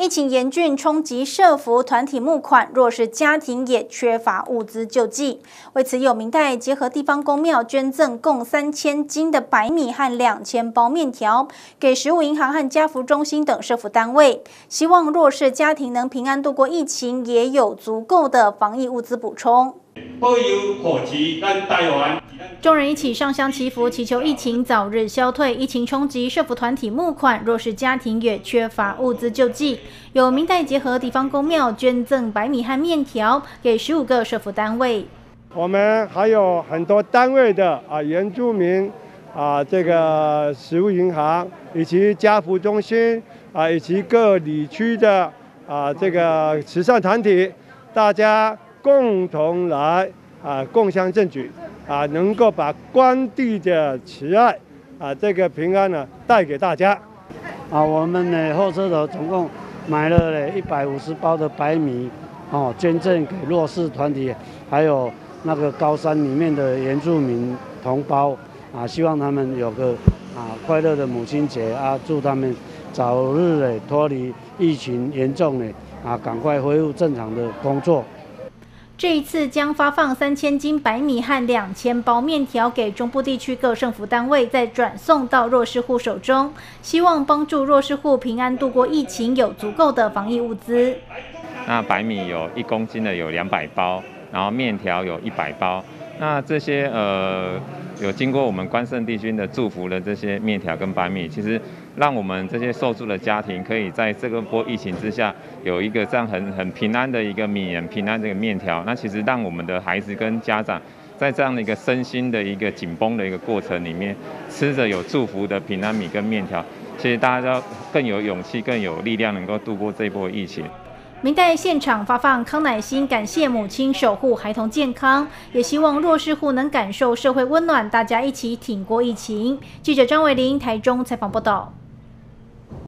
疫情严峻，冲击社福团体募款，弱势家庭也缺乏物资救济。为此，有明代结合地方公庙捐赠共三千斤的白米和两千包面条，给食物银行和家福中心等社福单位，希望弱势家庭能平安度过疫情，也有足够的防疫物资补充。众人一起上香祈福，祈求疫情早日消退。疫情冲击，社福团体募款，弱势家庭也缺乏物资救济。有明代结合地方公庙捐赠白米和面条给十五个社福单位。我们还有很多单位的啊原住民啊这个食物银行以及家福中心啊以及各里区的啊这个慈善团体，大家共同来啊共襄盛举。啊，能够把关帝的慈爱啊，这个平安呢带给大家。啊，我们呢后车头总共买了呢一百五十包的白米，哦，捐赠给弱势团体，还有那个高山里面的原住民同胞啊，希望他们有个啊快乐的母亲节啊，祝他们早日呢脱离疫情严重呢啊，赶快恢复正常的工作。这一次将发放三千斤白米和两千包面条给中部地区各政府单位，再转送到弱势户手中，希望帮助弱势户平安度过疫情，有足够的防疫物资。那白米有一公斤的有两百包，然后面条有一百包。那这些呃，有经过我们关圣帝君的祝福的这些面条跟白米，其实让我们这些受助的家庭，可以在这个波疫情之下，有一个这样很很平安的一个米，很平安这个面条。那其实让我们的孩子跟家长，在这样的一个身心的一个紧绷的一个过程里面，吃着有祝福的平安米跟面条，其实大家都更有勇气、更有力量，能够度过这波疫情。明代现场发放康乃馨，感谢母亲守护孩童健康，也希望弱势户能感受社会温暖，大家一起挺过疫情。记者张伟林台中采访报道。